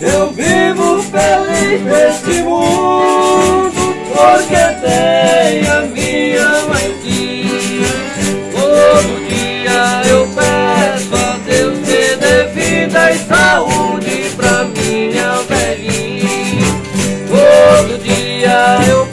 Eu vivo feliz neste mundo porque tenho a minha mãezinha. Todo dia eu peço a Deus que dê vida e saúde pra minha velhinha. Todo dia eu